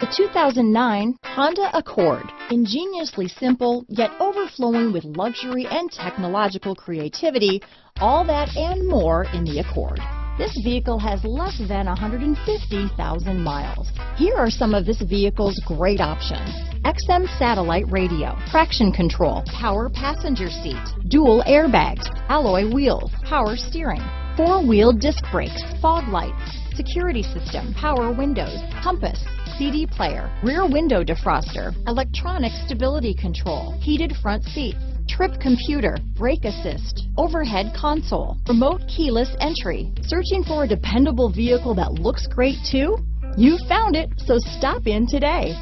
The 2009 Honda Accord. Ingeniously simple, yet overflowing with luxury and technological creativity, all that and more in the Accord. This vehicle has less than 150,000 miles. Here are some of this vehicle's great options. XM satellite radio, traction control, power passenger seat, dual airbags, alloy wheels, power steering, four-wheel disc brakes, fog lights, security system, power windows, compass, CD player, rear window defroster, electronic stability control, heated front seats, trip computer, brake assist, overhead console, remote keyless entry. Searching for a dependable vehicle that looks great too? You found it, so stop in today.